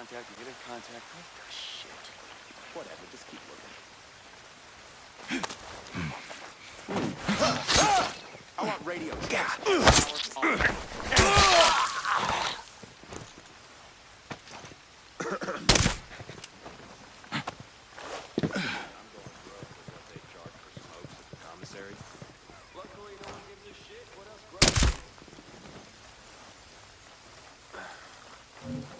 contact, you get in contact. What the shit? Whatever, just keep looking. I want radio. Luckily, no one gives a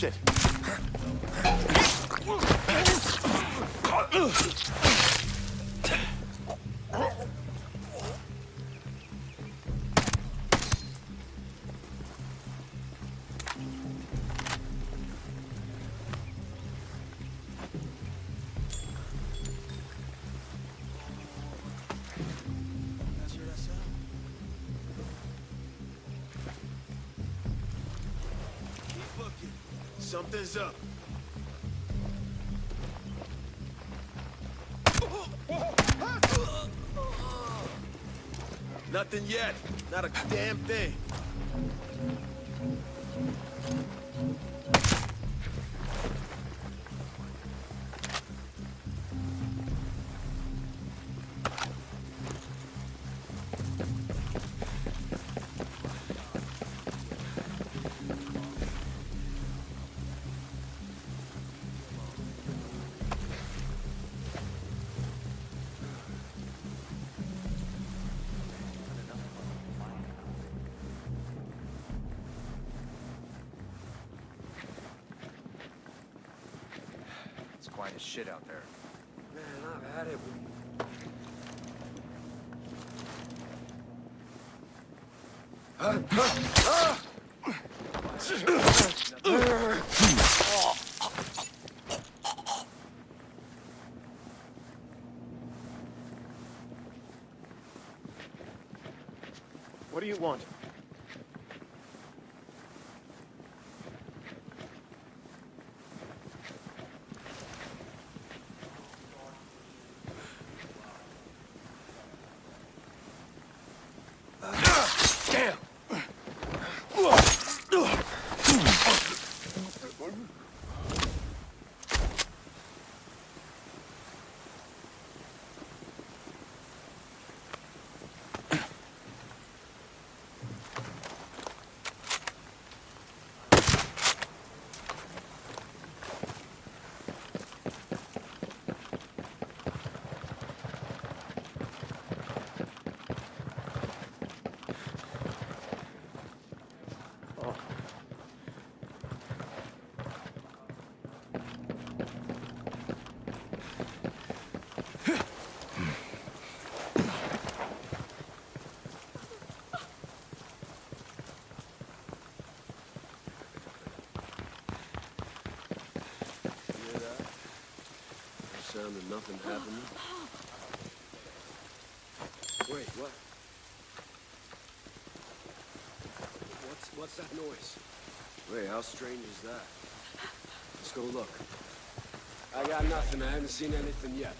Shit. Something's up. Nothing yet. Not a damn thing. Quiet as shit out there. Man, I've had it with... What do you want? Hear that? No sound of nothing happening. Oh, oh. Wait, what? What's that noise? Wait, how strange is that? Let's go look. I got nothing. I haven't seen anything yet.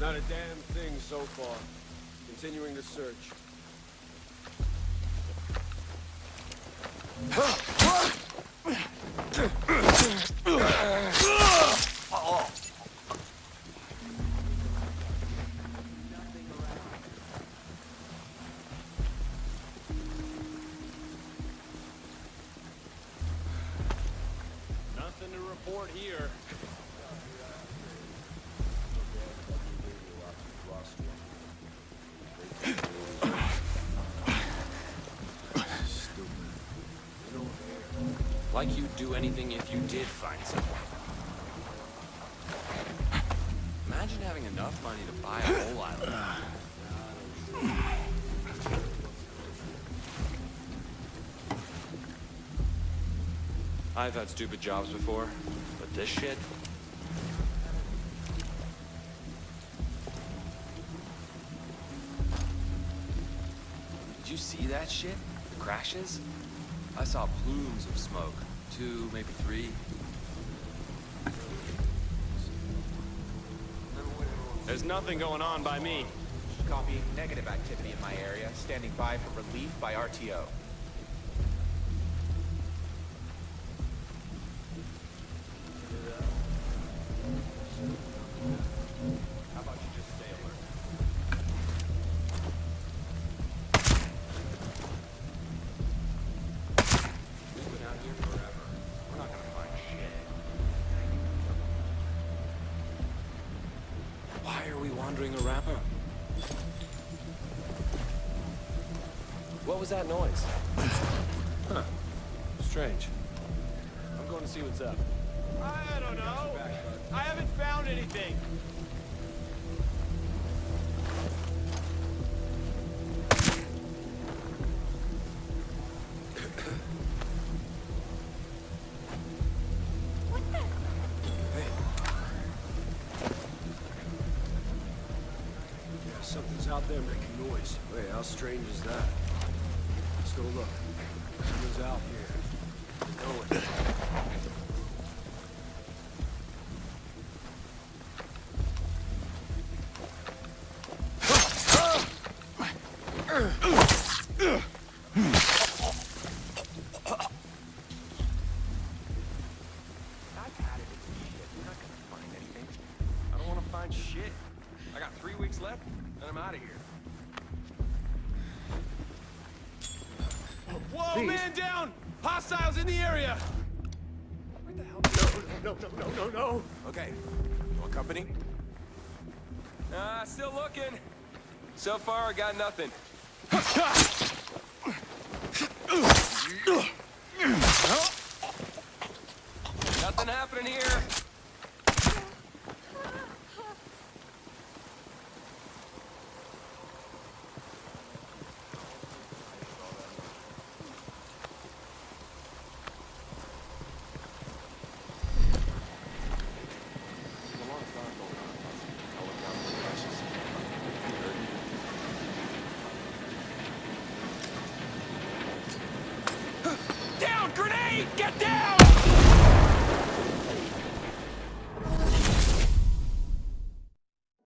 Not a damn thing so far. Continuing the search. Report here. Like you'd do anything if you did find someone. Imagine having enough money to buy a whole island. I've had stupid jobs before, but this shit? Did you see that shit? The crashes? I saw plumes of smoke. Two, maybe three. There's nothing going on by me. Copy negative activity in my area. Standing by for relief by RTO. Are we wandering around? What was that noise? Huh. Strange. I'm going to see what's up. I don't know. I haven't found anything. Something's out there making noise. Wait, how strange is that? Let's go look. Someone's out here. I know it. I've had it with this shit. We're not gonna find anything. I don't want to find shit. I got three weeks left, and I'm out of here. Whoa, man down! Hostiles in the area! Where the hell? No, no, no, no, no! Okay. You want company? Uh, still looking. So far, I got nothing.